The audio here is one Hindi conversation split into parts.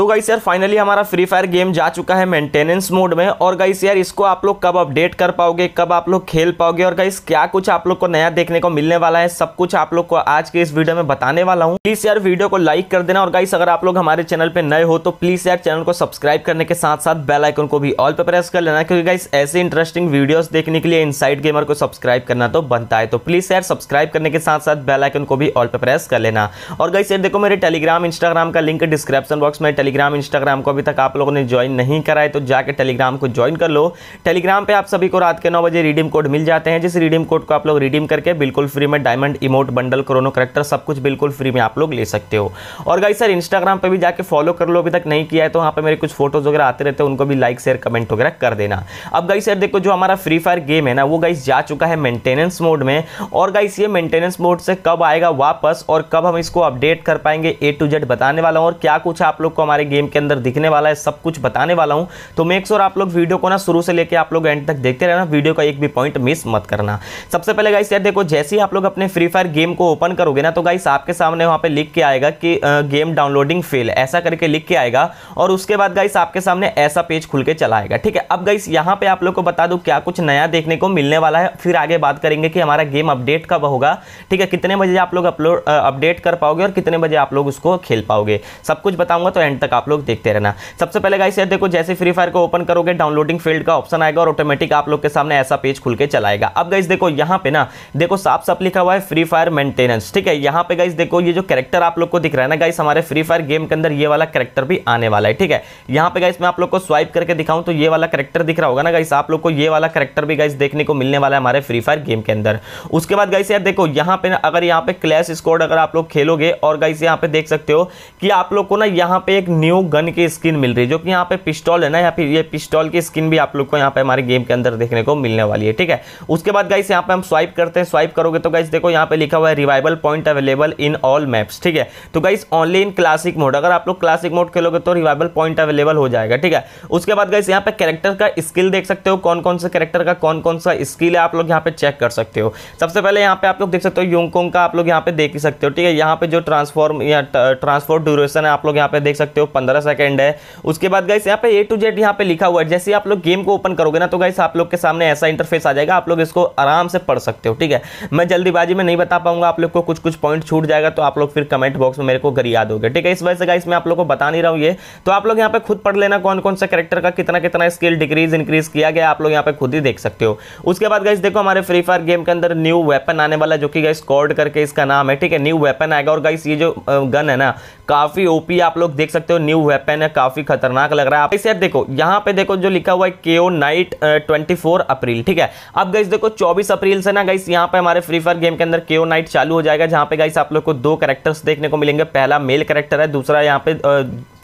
तो गाइस यार फाइनली हमारा फ्री फायर गेम जा चुका है मेंटेनेंस मोड में। और गाइस यार, इसको आप लोग कब अपडेट कर पाओगे, कब आप लोग खेल पाओगे? और गाइस क्या कुछ आप लोग को नया देखने को मिलने वाला है? सब कुछ आप लोग को आज के इस वीडियो में बताने वाला हूँ। प्लीज़ यार वीडियो को लाइक कर देना। और गाइस अगर आप लोग हमारे चैनल पर नए हो तो प्लीज़ यार चैनल को सब्सक्राइब करने के साथ साथ बेलाइकन को भी ऑल पर प्रेस कर लेना। क्योंकि गाइस ऐसे इंटरेस्टिंग वीडियो देखने के लिए इनसाइड गेमर को सब्सक्राइब करना तो बनता है। तो प्लीज़ यार सब्सक्राइब करने के साथ साथ बेलाइकन को भी ऑल पे प्रेस कर लेना। और गाइस यार, देखो मेरे टेलीग्राम इंस्टाग्राम का लिंक डिस्क्रिप्शन बॉक्स में टेलीग्राम, इंस्टाग्राम को अभी तक आप लोगों ने ज्वाइन नहीं करा है तो जाके टेलीग्राम को ज्वाइन कर लो। टेलीग्राम पे आप सभी को रात के नौ बजे रिडीम कोड मिल जाते हैं। जिस रिडीम कोड को आप लोग रिडीम करके बिल्कुल फ्री में diamond emote bundle chrono character सब कुछ बिल्कुल फ्री में आप लोग ले सकते हो। और गाइस सर इंस्टाग्राम पर भी जाके फॉलो कर लो। अभी तक नहीं किया है तो वहाँ पर मेरे कुछ फ़ोटोज़ वगैरह आते रहते हैं, उनको भी लाइक शेयर कमेंट वगैरह कर देना। अब गाइस सर देखो जो हमारा फ्री फायर गेम है ना, वो गाइस जा चुका है मेंटेनेंस मोड में। और गाइस ये मेंटेनेंस मोड से कब आएगा वापस और कब हम इसको अपडेट कर पाएँगे ए टू जेड बताने वाला हूँ। और क्या कुछ आप लोग को हमारे गेम के अंदर दिखने वाला है, सब कुछ बताने वाला हूँ। तो मेक श्योर आप लोग वीडियो को ना शुरू से लेकर आप लोग एंड तक देखते रहना, वीडियो का एक भी पॉइंट मिस मत करना। सबसे पहले गाइस यार देखो, जैसे ही आप लोग अपने फ्री फायर गेम को ओपन करोगे ना तो गाइस आपके सामने वहाँ पे लिख के आएगा कि गेम डाउनलोडिंग फेल ऐसा करके लिख के आएगा और उसके बाद गाइस आपके सामने ऐसा पेज खुल के चला आएगा, ठीक है? अब गाइस यहाँ पे आप लोग को बता दूँ क्या कुछ नया देखने को मिलने वाला है। फिर आगे बात करेंगे कि हमारा गेम अपडेट कब होगा, ठीक है? कितने बजे आप लोग अपलोड अपडेट कर पाओगे और कितने बजे आप लोग उसको खेल पाओगे। सब कुछ बताऊँगा तो एंड तक आप लोग देखते रहना। सबसे पहले गाइस यार देखो, जैसे फ्री फायर को ओपन करोगे डाउनलोडिंग फ़ील्ड का ऑप्शन आएगा और ऑटोमेटिक आप लोग के सामने ऐसा पेज खुल के चलाएगा। अब गाइस देखो, यहाँ पे ना, देखो साफ़ साफ़ लिखा हुआ है फ्री फायर मेंटेनेंस ठीक है? यहाँ पे गाइस देखो, ये जो कैरेक्टर आप लोग को दिख रहा है ना गाइस हमारे फ्री फायर गेम के अंदर ये वाला कैरेक्टर भी आने वाला है, ठीक है? यहाँ पे गाइस मैं आप लोग को स्वाइप करके दिखाऊँ तो ये वाला कैरेक्टर दिख रहा होगा ना गाइस आप लोग को ये वाला कैरेक्टर भी गाइस देखने को मिलने वाला है हमारे फ्री फायर गेम के अंदर। उसके बाद गाइस यार देखो, यहाँ पे अगर यहाँ पे क्लैश स्कोड अगर आप लोग खेलोगे और गाइस यहाँ पे देख सकते हो कि आप लोग को ना, यहाँ पे एक न्यू गन की स्किन मिल रही है जो कि यहाँ पे पिस्टॉल है ना या फिर ये पिस्टॉल की स्किन भी आप लोग को यहाँ पे हमारे गेम के अंदर देखने को मिलने वाली है ठीक है उसके बाद गाइस यहाँ पे हम स्वाइप करते हैं स्वाइप करोगे तो गाइस देखो यहाँ पे लिखा हुआ है revival point available in all maps ठीक है तो guys only in classic mode अगर आप लोग क्लासिक मोड खेलोगे तो रिवाइवल पॉइंट अवेलेबल हो जाएगा ठीक है उसके बाद गाइस यहाँ पे कैरेक्टर का स्किल देख सकते हो कौन कौन से कैरेक्टर का कौन कौन सा स्किल है आप लोग यहाँ पे चेक कर सकते हो सबसे पहले यहाँ पे आप लोग देख सकते हो योंगकोंग का आप लोग यहाँ पे देख सकते हो ठीक है यहाँ पे जो ट्रांसफॉर्म या ट्रांसपोर्ट ड्यूरेशन है आप लोग यहाँ पे देख सकते हो पंद्रह सेकंड है। उसके बाद गाइस यहाँ पे ए टू जेड यहाँ पे लिखा हुआ है। जैसे आप लोग गेम को ओपन करोगे ना तो गाइस आप लोग के सामने ऐसा इंटरफेस आ जाएगा, आप लोग इसको आराम से पढ़ सकते हो, ठीक है? मैं जल्दीबाजी में नहीं बता पाऊँगा, आप लोग को कुछ कुछ पॉइंट छूट जाएगा तो आप लोग फिर कमेंट बॉक्स में मेरे को गरिया दोगे ठीक है? इस वजह से गाइस मैं आप लोग को बता नहीं रहा हूँ ये। तो आप लोग यहाँ पे खुद पढ़ लेना कौन कौन सा कैरेक्टर का कितना कितना स्किल डिक्रीज इंक्रीज किया गया, आप लोग यहाँ पे खुद ही देख सकते हो। उसके बाद गाइस देखो हमारे फ्री फायर गेम के अंदर न्यू वेपन आने वाला जो कि गाइस कॉर्ड करके इसका नाम है, ठीक है? न्यू वेपन आएगा और गाइस ये जो गन है ना, काफ़ी ओपी आप लोग देख सकते हो न्यू वेपन है, काफ़ी खतरनाक लग रहा है। आप देखो, यहाँ पे देखो जो लिखा हुआ है केओ नाइट ट्वेंटी अप्रैल ठीक है? अब गाइस देखो, चौबीस अप्रैल से ना गाइस यहाँ पे हमारे फ्री फायर गेम के अंदर केओ नाइट चालू हो जाएगा, जहाँ पे गाइस आप लोग को दो करेक्टर्स देखने को मिलेंगे। पहला मेल करेक्टर है, दूसरा यहाँ पे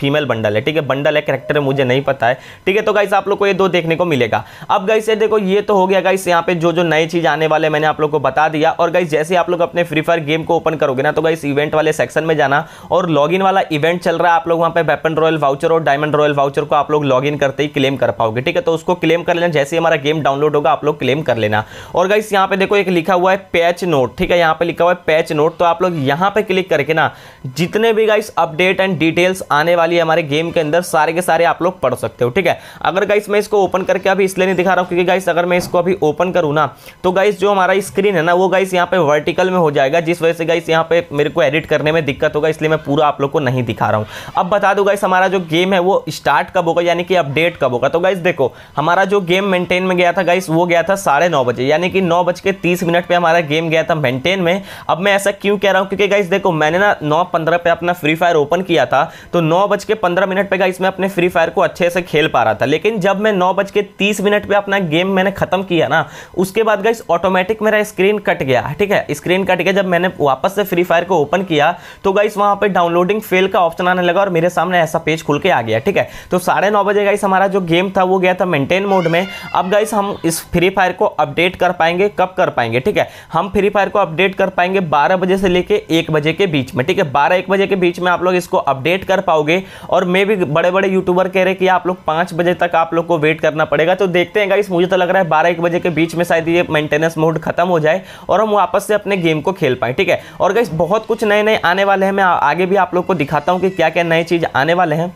फीमेल बंडल है, ठीक है? बंडल है करेक्टर है, मुझे नहीं पता है। ठीक है तो गाइस आप लोग को ये दो देखने को मिलेगा। अब गाइस ये देखो, ये तो हो गया गाइस यहाँ पे जो जो नई चीज़ आने वाले मैंने आप लोग को बता दिया। और गाइस जैसे आप लोग अपने फ्री फायर गेम को ओपन करोगे ना तो गाइस इवेंट वाले सेक्शन में जाना। और लॉग वाला इवेंट चल रहा है, आप लोग वहाँ पे वेपन रॉयल वाउचर और डायमंड रॉयल वाउचर को आप लोग लॉग करते ही क्लेम कर पाओगे, ठीक है? तो उसको क्लेम कर लेना, जैसे हमारा गेम डाउनलोड होगा, आप लोग क्लेम कर लेना। और गाइस यहाँ पे देखो, एक लिखा हुआ है पैच नोट ठीक है? यहाँ पे लिखा हुआ है पैच नोट तो आप लोग यहाँ पे क्लिक करके ना, जितने भी गाइस अपडेट एंड डिटेल्स आने वाली है हमारे गेम के अंदर सारे के सारे आप लोग पढ़ सकते हो, ठीक है? अगर गाइस मैं इसको ओपन करके अभी इसलिए नहीं दिखा रहा हूँ क्योंकि गाइस अगर मैं इसको अभी ओपन करूँ ना तो गाइस जो हमारा स्क्रीन है ना, वो गाइस यहाँ पे वर्टिकल में हो जाएगा, जिस वजह से गाइस यहाँ पे मेरे को एडिट करने में दिक्कत होगा, इसलिए मैं पूरा आप लोग को नहीं दिखा रहा हूँ। अब बता दू गाइस हमारा जो गेम है वो स्टार्ट कब होगा, यानी कि अपडेट कब होगा? तो गाइस देखो, हमारा जो गेम मेंटेन में गया था गाइस वो गया था साढ़े नौ बजे, यानी कि नौ बज के तीस मिनट पे हमारा गेम गया था मेंटेन में। अब मैं ऐसा क्यों कह रहा हूँ? क्योंकि गाइस देखो, मैंने ना नौ पंद्रह पे अपना फ्री फायर ओपन किया था तो नौ बज के पंद्रह मिनट पे गाइस मैं अपने फ्री फायर को अच्छे से खेल पा रहा था। लेकिन जब मैं नौ बज के तीस मिनट पे अपना गेम मैंने खत्म किया ना, उसके बाद गाइस ऑटोमेटिक मेरा स्क्रीन कट गया, ठीक है? स्क्रीन कट गया जब मैंने वापस से फ्री फायर को ओपन किया तो गाइस वहाँ पर डाउनलोडिंग फेल का ऑप्शन आने लगा और मेरे सामने ऐसा पेज खुल के आ गया, ठीक है? तो साढ़े नौ बजे गाइस हमारा जो गेम था, वो गया था मेंटेन मोड में। अब गाइस हम इस फ्री फायर को अपडेट कर पाएँगे, कब कर पाएँगे, ठीक है? हम फ्री फायर को अपडेट कर पाएँगे बारह बजे से लेके एक बजे के बीच में, ठीक है? बारह एक बजे के बीच में आप लोग इसको अपडेट कर पाओगे। और मे भी बड़े बड़े यूट्यूबर कह रहे कि आप लोग पाँच बजे तक आप लोग को वेट करना पड़ेगा। तो देखते हैं गाइस मुझे तो लग रहा है बारह एक बजे के बीच में शायद ये मेंटेनेंस मोड खत्म हो जाए और हम वापस से अपने गेम को खेल पाए, ठीक है? और गाइस बहुत कुछ नए नए आने वाले हैं। मैं आगे भी आप लोग को दिखाता हूँ कि क्या क्या नए चीज़ आने वाले हैं।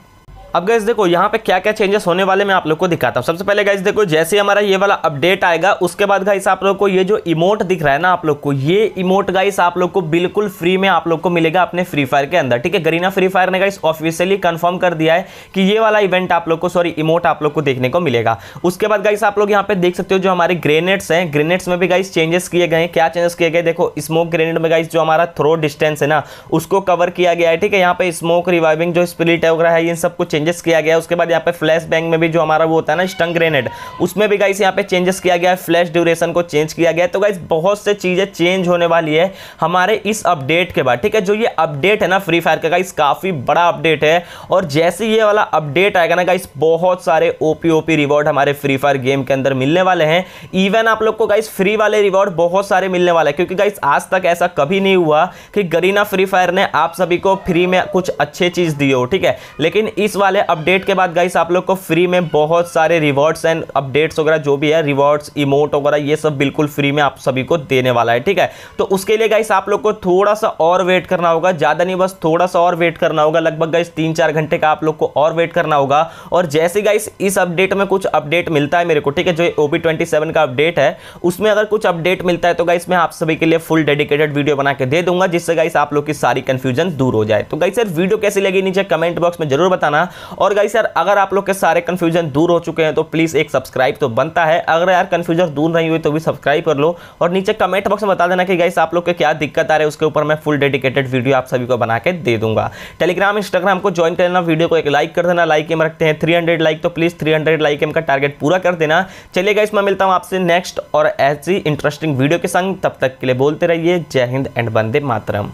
अब गैस देखो, यहाँ पे क्या क्या चेंजेस होने वाले मैं आप लोग को दिखाता हूँ। सबसे पहले गैस देखो, जैसे हमारा ये वाला अपडेट आएगा, उसके बाद गाइस आप लोग को ये जो इमोट दिख रहा है ना आप लोग को, ये इमोट गाइस आप लोग को बिल्कुल फ्री में आप लोग को मिलेगा अपने फ्री फायर के अंदर, ठीक है? गरीना फ्री फायर ने गाइस ऑफिशियली कन्फर्म कर दिया है कि ये वाला इवेंट आप लोग को सॉरी इमोट आप लोग को देखने को मिलेगा। उसके बाद गाइस आप लोग यहाँ पे देख सकते हो जो हमारे ग्रेनेड्स हैं ग्रेनेड्स में भी गाइस चेंजेस किए गए क्या चेंजेस किए गए? देखो स्मोक ग्रेनेड में गाइस जो हमारा थ्रो डिस्टेंस है ना, उसको कवर किया गया है, ठीक है? यहाँ पे स्मोक रिवाइविंग जो स्पिरिट वगैरह है इन सबको चेंजेस किया गया उसके बाद यहाँ पे फ्लैश बैंक में भी जो हमारा वो होता है ना स्टंग ग्रेनेड उसमें भी गाइस यहाँ पे चेंजेस किया गया है। फ्लैश ड्यूरेशन को चेंज किया गया है। तो गाइस बहुत से चीज़ें चेंज होने वाली है हमारे इस अपडेट के बाद, ठीक है? जो ये अपडेट है ना फ्री फायर का गाइस काफ़ी बड़ा अपडेट है। और जैसे ये वाला अपडेट आएगा ना गाइस बहुत सारे ओपी ओपी रिवॉर्ड हमारे फ्री फायर गेम के अंदर मिलने वाले हैं। इवन आप लोग को गाइस फ्री वाले रिवॉर्ड बहुत सारे मिलने वाले हैं। क्योंकि गाइस आज तक ऐसा कभी नहीं हुआ कि गरीना फ्री फायर ने आप सभी को फ्री में कुछ अच्छे चीज़ दी हो, ठीक है? लेकिन इस वाले अपडेट के बाद गाइस आप लोग को फ्री में बहुत सारे रिवॉर्ड्स एंड अपडेट्स वगैरह जो भी है रिवॉर्ड्स इमोट वगैरह, ये सब बिल्कुल फ्री में आप सभी को देने वाला है, ठीक है? तो उसके लिए गाइस आप लोग को थोड़ा सा और वेट करना होगा। ज़्यादा नहीं, बस थोड़ा सा और वेट करना होगा। लगभग गाइस तीन चार घंटे का आप लोग को और वेट करना होगा। और जैसे गाइस इस अपडेट में कुछ अपडेट मिलता है मेरे को, ठीक है? जो ट्वेंटी का अपडेट है, उसमें अगर कुछ अपडेट मिलता है तो गाइस मैं आप सभी के लिए फुल डेडिकेटेड वीडियो बना के दे दूँगा, जिससे गाइस आप लोग की सारी कंफ्यूजन दूर हो जाए। तो गाइस यार वीडियो कैसी लगी नीचे कमेंट बॉक्स में ज़रूर बताना। और गाइस यार, अगर आप लोग के सारे कंफ्यूजन दूर हो चुके हैं तो प्लीज़ एक सब्सक्राइब तो बनता है। अगर यार कंफ्यूजन दूर नहीं हुई तो भी सब्सक्राइब कर लो। और नीचे कमेंट बॉक्स में बता देना कि गाइस आप लोग के क्या दिक्कत आ रही है, उसके ऊपर मैं फुल डेडिकेटेड वीडियो आप सभी को बना के दे दूँगा। टेलीग्राम इंस्टाग्राम को ज्वाइन कर लेना वीडियो को एक लाइक कर देना लाइक एम रखते हैं थ्री लाइक तो प्लीज़ थ्री लाइक एम का टारगेट पूरा कर देना। चलिए गाइस मैं मिलता हूँ आपसे नेक्स्ट और ऐसी इंटरेस्टिंग वीडियो के संग, तब तक के लिए बोलते रहिए, जय हिंद एंड वंदे मातरम।